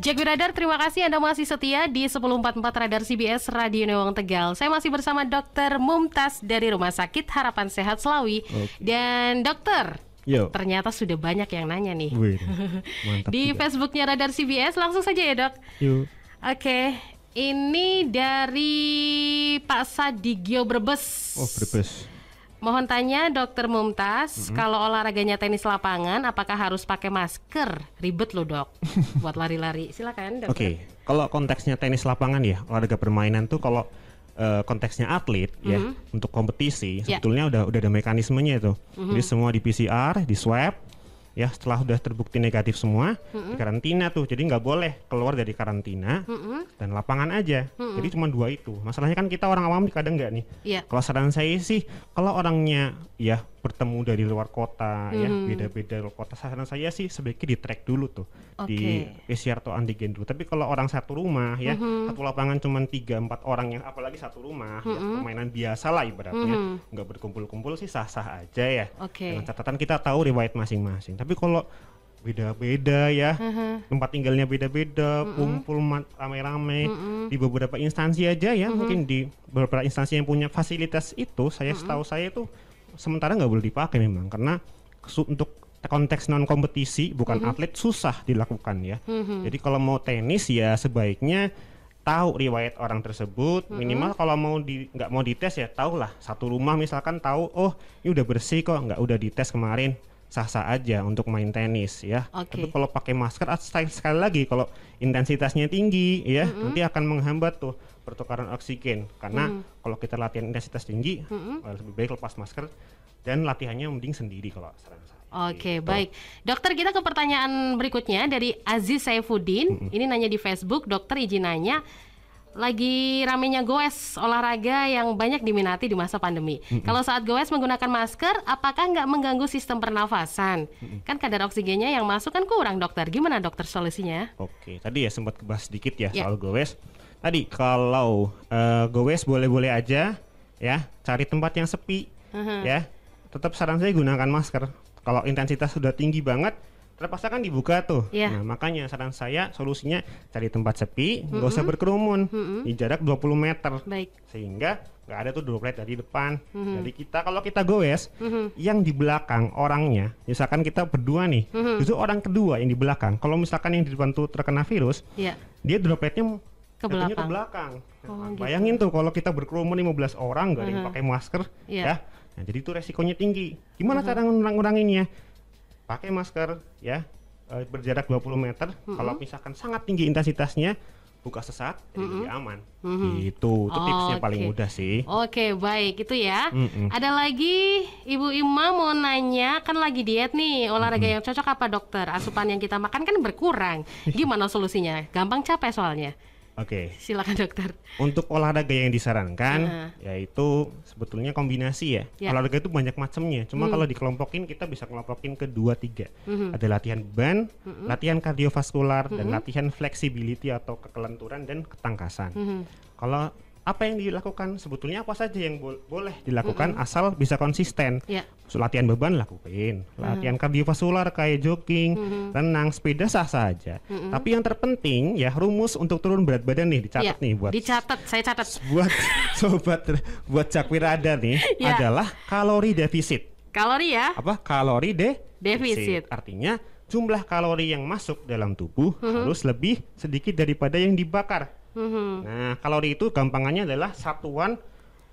Jack Radar, terima kasih Anda masih setia di 1044 Radar CBS Radio Newang Tegal. Saya masih bersama Dokter Mumtaz dari Rumah Sakit Harapan Sehat Selawi. Oke. Dan dokter, Yo. ternyata sudah banyak yang nanya nih. Wih, di juga. Facebooknya Radar CBS, langsung saja ya dok. Oke, ini dari Pak Sadigio Brebes. Oh, berbes. Mohon tanya Dokter Mumtaz, kalau olahraganya tenis lapangan, apakah harus pakai masker? Ribet loh dok, buat lari-lari. Silakan Oke, dokter. kalau konteksnya tenis lapangan ya, olahraga permainan tuh kalau eh, konteksnya atlet ya, untuk kompetisi Ya. sebetulnya udah udah ada mekanismenya itu. Jadi semua di PCR, di swab, ya setelah udah terbukti negatif semua, di karantina tuh. Jadi nggak boleh keluar dari karantina dan lapangan aja. Jadi cuma dua itu. Masalahnya kan kita orang awam kadang nggak nih. Iya. Kalau saran saya sih, kalau orangnya ya bertemu dari luar kota ya, Hmm. beda-beda luar kota, saran saya sih sebaiknya di track dulu tuh di Oke. PCR atau antigen dulu. Tapi kalau orang satu rumah ya, Hmm. satu lapangan cuma tiga empat orang yang apalagi satu rumah, ya, permainan biasa lah ibaratnya, nggak berkumpul-kumpul sih sah-sah aja ya. Hmm. Oke. Dengan catatan kita tahu riwayat masing-masing. Tapi kalau beda-beda ya, Hmm. tempat tinggalnya beda-beda, kumpul ma- rame-rame di beberapa instansi aja ya, mungkin di beberapa instansi yang punya fasilitas itu, saya setahu saya itu sementara nggak boleh dipakai memang karena untuk konteks non kompetisi bukan atlet susah dilakukan ya. Jadi kalau mau tenis ya sebaiknya tahu riwayat orang tersebut. Minimal kalau mau di nggak mau dites ya tahulah. Satu rumah misalkan tahu oh ini udah bersih kok nggak udah dites kemarin. Sah-sah aja untuk main tenis ya. Oke. Tapi kalau pakai masker sekali, sekali lagi kalau intensitasnya tinggi ya nanti akan menghambat tuh pertukaran oksigen karena kalau kita latihan intensitas tinggi eh, lebih baik lepas masker dan latihannya mending sendiri kalau saran saya. Oke, Gitu. baik. Dokter, kita ke pertanyaan berikutnya dari Aziz Saifuddin. Ini nanya di Facebook, dokter izin nanya. Lagi ramenya goes olahraga yang banyak diminati di masa pandemi. Kalau saat goes menggunakan masker, apakah nggak mengganggu sistem pernafasan? Kan kadar oksigennya yang masuk kan kurang, dokter. Gimana dokter solusinya? Oke, tadi ya sempat bahas sedikit ya Ya. soal gowes. Tadi kalau eh, gowes boleh-boleh aja ya, cari tempat yang sepi ya. Tetap saran saya gunakan masker. Kalau intensitas sudah tinggi banget, terpaksa kan dibuka tuh. Ya. Nah, makanya saran saya solusinya cari tempat sepi, nggak usah berkerumun di jarak 20 meter. Baik. Sehingga nggak ada tuh droplet dari depan. Mhm. Jadi kita kalau kita goes, yang di belakang orangnya, misalkan kita berdua nih, Mhm. itu orang kedua yang di belakang. Kalau misalkan yang di depan tuh terkena virus, Ya. dia dropletnya Ke belakang. ke belakang. Oh, Nah, gitu. Bayangin tuh kalau kita berkerumun 15 orang nggak ada yang Mhm. pakai masker, Iya. ya. Nah, jadi itu resikonya tinggi. Gimana cara ngurang-nguranginnya? Pakai masker, ya, eh, berjarak 20 meter. Kalau misalkan sangat tinggi intensitasnya, buka sesaat, jadi lebih aman. Gitu. Itu tipsnya paling Oke. mudah sih. Oke, baik itu ya. Mm-mm. Ada lagi Ibu Ima mau nanya, kan lagi diet nih, olahraga yang cocok apa dokter? Asupan yang kita makan kan berkurang. Gimana solusinya? Gampang capek soalnya. Oke. Silakan dokter. Untuk olahraga yang disarankan Heeh. yaitu sebetulnya kombinasi ya. Hmm. Olahraga itu banyak macamnya. Cuma kalau dikelompokin kita bisa kelompokin ke dua tiga. Hmm. Ada latihan beban, latihan kardiovaskular dan latihan flexibility atau kekelenturan dan ketangkasan. Hmm. Kalau apa yang dilakukan sebetulnya apa saja yang bol- boleh dilakukan asal bisa konsisten. Ya. So, latihan beban lakuin, latihan kardiovaskular kayak jogging, renang, sepeda sah saja. Tapi yang terpenting ya rumus untuk turun berat badan nih dicatat Ya, nih buat dicatat, saya catat. buat sobat buat cakwirada nih Ya. adalah kalori defisit. Kalori ya. Apa? Kalori de Defisit. Artinya jumlah kalori yang masuk dalam tubuh Mhm. harus lebih sedikit daripada yang dibakar. Mhm. Nah, kalori itu gampangannya adalah satuan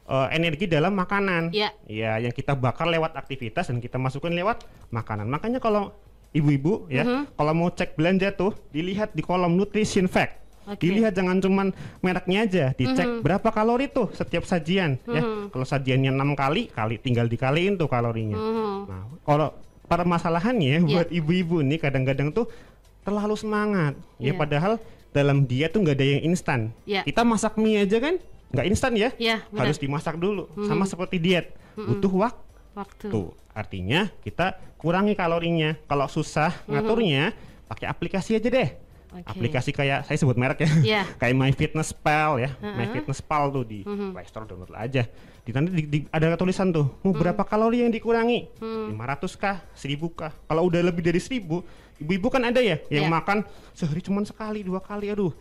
eh, energi dalam makanan. Ya. Ya, yang kita bakar lewat aktivitas dan kita masukkan lewat makanan. Makanya kalau ibu-ibu ya, Mhm. kalau mau cek belanja tuh dilihat di kolom nutrition fact. Mhm. Dilihat jangan cuman mereknya aja, dicek berapa kalori tuh setiap sajian ya. Kalau sajiannya enam kali, kali tinggal dikaliin tuh kalorinya. Mhm. Nah, kalau permasalahannya Ya. buat ibu-ibu nih kadang-kadang tuh terlalu semangat. Ya Ya. padahal dalam diet tuh nggak ada yang instan. Ya. Kita masak mie aja kan nggak instan ya. Ya, benar. Harus dimasak dulu. Sama seperti diet. Butuh waktu. Waktu. Artinya kita kurangi kalorinya. Kalau susah ngaturnya pakai aplikasi aja deh. Oke. Aplikasi kayak saya sebut merek ya. Iya. kayak MyFitnessPal ya. MyFitnessPal tuh di Mm-hmm. Play Store download aja. Di di- di- ada tulisan tuh, mau Mm. berapa kalori yang dikurangi? Mm. 500 kah? 1000 kah? Kalau udah lebih dari 1000, ibu-ibu kan ada ya yang Iya. makan sehari cuma sekali, dua kali, aduh.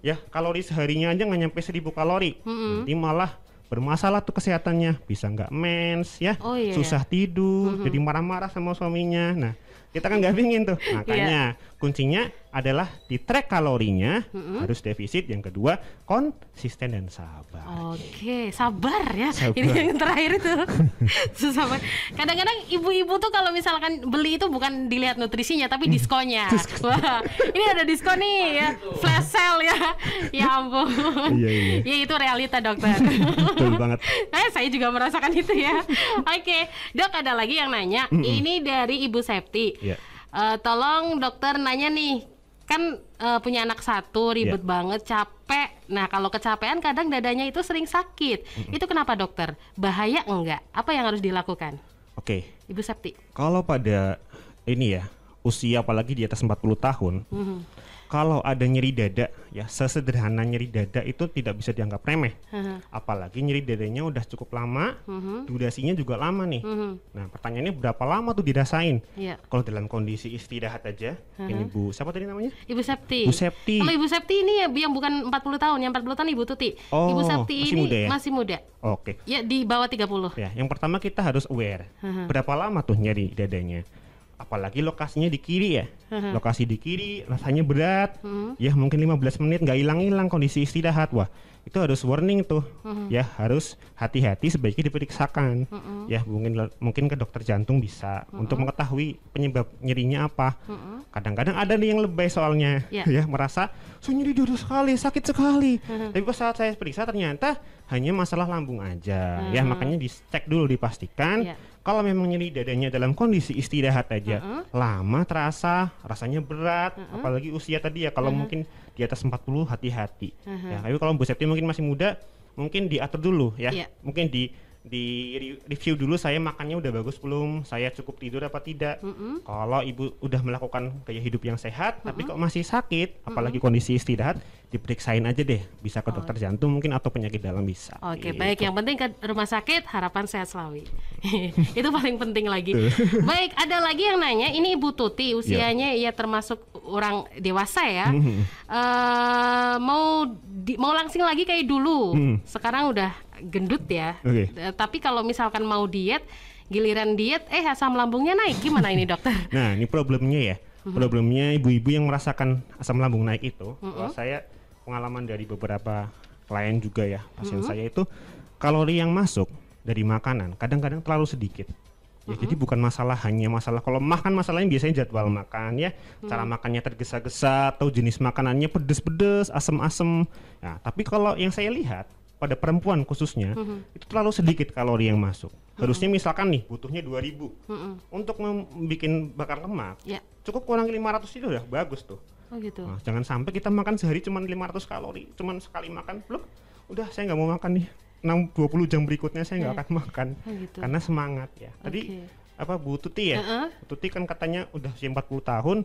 Ya, kalori seharinya aja nggak nyampe 1000 kalori. Nanti malah bermasalah tuh kesehatannya, bisa nggak mens ya, Oh, iya. susah tidur, jadi marah-marah sama suaminya. Nah, kita kan nggak pingin tuh. Iya. Makanya kuncinya adalah di track kalorinya harus defisit. Yang kedua konsisten dan sabar. Oke, sabar ya. Sabar. Ini yang terakhir itu susah banget. Kadang-kadang ibu-ibu tuh kalau misalkan beli itu bukan dilihat nutrisinya tapi diskonnya. Wah, ini ada diskon nih ya, flash sale ya. Ya ampun. Iya, iya. Ya itu realita dokter. Betul banget. eh, saya juga merasakan itu ya. Oke, dok ada lagi yang nanya. Ini dari Ibu Septi. Iya. Eh, tolong dokter nanya nih, kan eh, punya anak satu ribet Iya. banget, capek. Nah kalau kecapean kadang dadanya itu sering sakit. Itu kenapa dokter? Bahaya enggak? Apa yang harus dilakukan? Oke, Ibu Septi. kalau pada ini ya usia apalagi di atas 40 tahun, Mhm. Kalau ada nyeri dada ya sesederhana nyeri dada itu tidak bisa dianggap remeh. Haha. Apalagi nyeri dadanya udah cukup lama, Mhm. durasinya juga lama nih. Mhm. Nah pertanyaannya berapa lama tuh dirasain? Iya. Kalau dalam kondisi istirahat aja, ini Bu siapa tadi namanya? Ibu Septi. Bu Septi. Kalau Ibu Septi ini ya yang bukan 40 tahun, yang 40 tahun Ibu Tuti. Oh, Ibu Septi masih ini muda ya? masih muda. Oke. Ya di bawah 30. Ya, yang pertama kita harus aware. Mhm. Berapa lama tuh nyeri dadanya? Apalagi lokasinya di kiri ya. Lokasi di kiri rasanya berat. Ya, mungkin 15 menit nggak hilang-hilang kondisi istirahat. Wah, itu harus warning tuh. Mhm. Ya, harus hati-hati sebaiknya diperiksakan. Ya, mungkin mungkin ke dokter jantung bisa Mhm. untuk mengetahui penyebab nyerinya apa. Kadang-kadang ada nih yang lebay soalnya Ya. ya merasa so nyeri dulu sekali, sakit sekali. Tapi pas saat saya periksa ternyata hanya masalah lambung aja. Ya, makanya dicek dulu dipastikan Ya. Kalau memang nyeri dadanya dalam kondisi istirahat aja lama terasa, rasanya berat, apalagi usia tadi ya kalau mungkin di atas 40 hati-hati. Ya, tapi kalau Bu Septi mungkin masih muda, mungkin diatur dulu ya. Iya. Mungkin di di re- review dulu saya makannya udah bagus belum, saya cukup tidur apa tidak. Kalau ibu udah melakukan gaya hidup yang sehat, tapi kok masih sakit, apalagi kondisi istirahat, diperiksain aja deh, bisa ke dokter jantung mungkin atau penyakit dalam bisa. Oke, Gitu. baik. Yang penting ke rumah sakit, harapan sehat selalu. Itu paling penting lagi. baik, ada lagi yang nanya. Ini Ibu Tuti, usianya ya termasuk orang dewasa ya. Eh, mau di- mau langsing lagi kayak dulu. Hmm. Sekarang udah gendut ya. Oke. Eh, tapi kalau misalkan mau diet, giliran diet, eh asam lambungnya naik. Gimana ini dokter? Nah, ini problemnya ya. Problemnya ibu-ibu yang merasakan asam lambung naik itu. Kalau saya pengalaman dari beberapa klien juga ya, pasien Mhm. saya itu kalori yang masuk dari makanan kadang-kadang terlalu sedikit. Ya, jadi Mhm. bukan masalah hanya masalah kalau makan masalahnya biasanya jadwal makan ya, cara Mhm. makannya tergesa-gesa atau jenis makanannya pedes-pedes, asem-asem. Nah, tapi kalau yang saya lihat pada perempuan khususnya Mhm. itu terlalu sedikit kalori yang masuk. Harusnya misalkan nih butuhnya 2000 Mm-mm. untuk membuat bakar lemak Ya. cukup kurang 500 itu udah bagus tuh. Oh gitu. Nah, jangan sampai kita makan sehari cuma 500 kalori, cuman sekali makan, belum, udah saya nggak mau makan nih. 6 20 jam berikutnya saya nggak akan makan Oh gitu. karena semangat ya. Tadi apa Bu Tuti ya? Heeh. Bu Tuti kan katanya udah usia 40 tahun,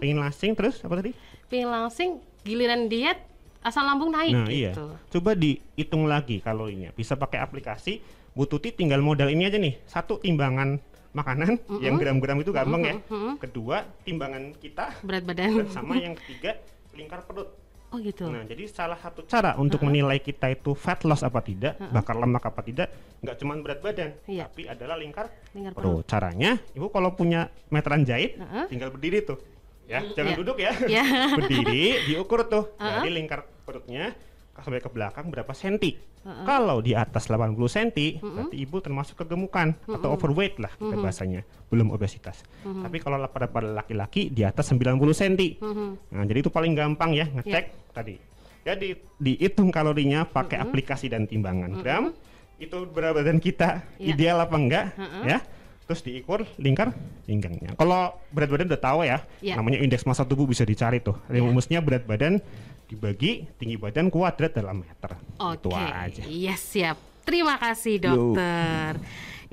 pengen lasting terus apa tadi? Pengen langsing giliran diet asam lambung naik Nah gitu. iya, coba dihitung lagi kalorinya. Bisa pakai aplikasi. Bu Tuti tinggal modal ini aja nih, satu timbangan makanan yang gram-gram itu gampang ya. Kedua timbangan kita Berat badan. dan sama yang ketiga lingkar perut. Oh gitu. Nah, jadi salah satu cara untuk menilai kita itu fat loss apa tidak, bakar lemak apa tidak, nggak cuma berat badan, Iya. tapi adalah lingkar Lingkar perut. Caranya, ibu kalau punya meteran jahit, Heeh. tinggal berdiri tuh, ya, jangan Iya. duduk ya, Iya. berdiri, diukur tuh dari lingkar perutnya sampai ke belakang berapa senti. Kalau di atas 80 senti, berarti ibu termasuk kegemukan atau overweight lah kita bahasanya, belum obesitas. Tapi kalau pada pada laki-laki di atas 90 senti. Nah, jadi itu paling gampang ya ngecek tadi. Ya di, dihitung kalorinya pakai aplikasi dan timbangan gram. Itu berat badan kita Iya. ideal apa enggak ya. Terus diukur lingkar pinggangnya. Kalau berat badan udah tahu ya, Iya. namanya indeks massa tubuh bisa dicari tuh. Rumusnya berat badan dibagi tinggi badan kuadrat dalam meter. Itu Oke. aja. Iya siap. Terima kasih Yo. dokter.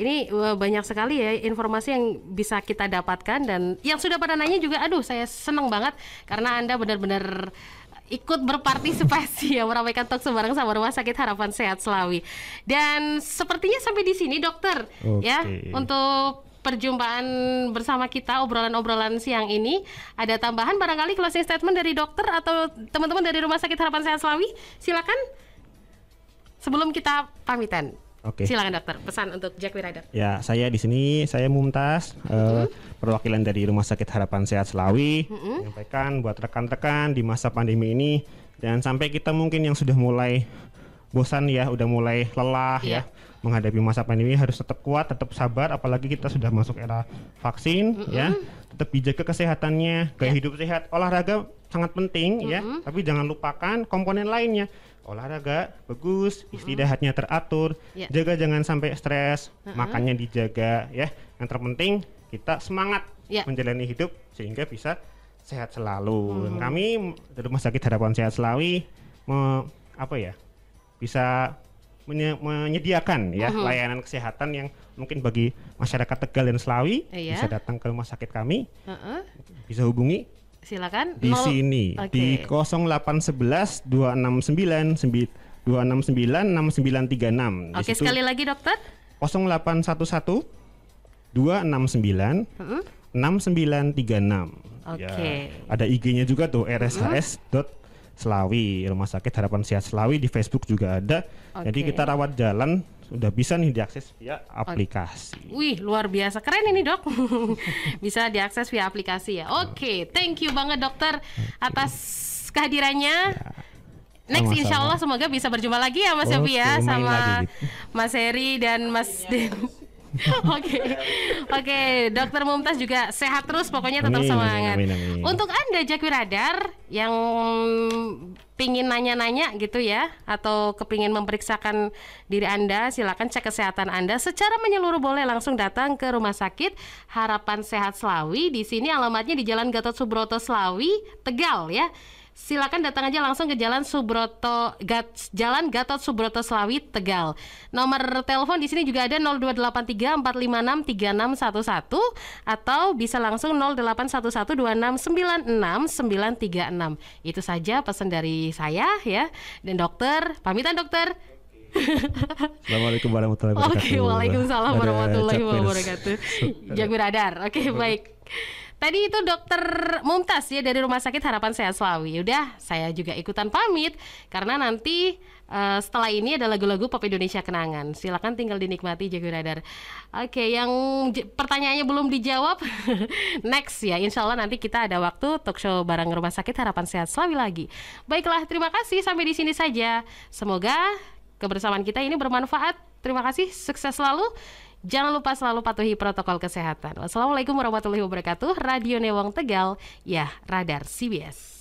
ini uh, banyak sekali ya informasi yang bisa kita dapatkan dan yang sudah pada nanya juga aduh saya senang banget karena Anda benar-benar ikut berpartisipasi ya meramaikan talk bareng sama Rumah Sakit Harapan Sehat Selawi. Dan sepertinya sampai di sini dokter Oke. ya untuk perjumpaan bersama kita obrolan-obrolan siang ini. Ada tambahan barangkali closing statement dari dokter atau teman-teman dari Rumah Sakit Harapan Sehat Selawi? Silakan. Sebelum kita pamitan. Oke. silakan dokter. Pesan untuk Jack Rider Ya, saya di sini saya Mumtaz eh, perwakilan dari Rumah Sakit Harapan Sehat Selawi. Menyampaikan buat rekan-rekan di masa pandemi ini. Dan sampai kita mungkin yang sudah mulai bosan ya, udah mulai lelah Iya. ya menghadapi masa pandemi harus tetap kuat, tetap sabar apalagi kita sudah masuk era vaksin ya. Tetap dijaga kesehatannya, gaya Ya. hidup sehat, olahraga sangat penting ya, tapi jangan lupakan komponen lainnya. Olahraga bagus, istirahatnya teratur, Ya. jaga jangan sampai stres, makannya dijaga ya. Yang terpenting kita semangat Ya. menjalani hidup sehingga bisa sehat selalu. Dan Kami dari Rumah Sakit Harapan Sehat Selawi me- apa ya? bisa menye- menyediakan ya layanan kesehatan yang mungkin bagi masyarakat Tegal dan Selawi Iya. bisa datang ke rumah sakit kami, Heeh. bisa hubungi silakan di Nol- sini Oke. di 0811 269 269 6936. Di Oke situ sekali lagi dokter 0811 269 Heeh. 6936. Oke. Ya, ada IG-nya juga tuh rshs. Selawi Rumah Sakit Harapan Sehat Selawi di Facebook juga ada. Jadi Oke. kita rawat jalan sudah bisa nih diakses via aplikasi. Wih, luar biasa keren ini dok. Bisa diakses via aplikasi ya. Oke, thank you banget dokter atas kehadirannya. Next, Sama-sama. insya Allah semoga bisa berjumpa lagi ya Mas Yofi ya sama lagi. Mas Heri dan Mas Den. Oke, oke, Dokter Mumtaz juga sehat terus, pokoknya tetap Amin, semangat. amin, amin, amin. Untuk anda Jakwi Radar yang pingin nanya-nanya gitu ya, atau kepingin memeriksakan diri anda, silakan cek kesehatan anda secara menyeluruh boleh langsung datang ke Rumah Sakit Harapan Sehat Selawi. Di sini alamatnya di Jalan Gatot Subroto Selawi, Tegal ya. Silakan datang aja langsung ke Jalan Subroto Gat- Jalan Gatot Subroto Selawi Tegal. Nomor telepon di sini juga ada 0283 456 3611 atau bisa langsung 0811 2696 936. Itu saja pesan dari saya ya. Dan dokter, pamitan dokter. Assalamualaikum warahmatullahi wabarakatuh. Oke, waalaikumsalam Ada warahmatullahi wabarakatuh. Jago radar. Oke, baik. Tadi itu dokter Mumtaz ya dari Rumah Sakit Harapan Sehat Selawi. Udah, saya juga ikutan pamit karena nanti eh, setelah ini ada lagu-lagu pop Indonesia kenangan. Silakan tinggal dinikmati Jago Radar. Oke, yang pertanyaannya belum dijawab, next ya. Insya Allah nanti kita ada waktu talk show bareng Rumah Sakit Harapan Sehat Selawi lagi. Baiklah, terima kasih sampai di sini saja. Semoga kebersamaan kita ini bermanfaat. Terima kasih, sukses selalu. Jangan lupa selalu patuhi protokol kesehatan. Wassalamualaikum warahmatullahi wabarakatuh. Radio Newang Tegal, ya Radar CBS.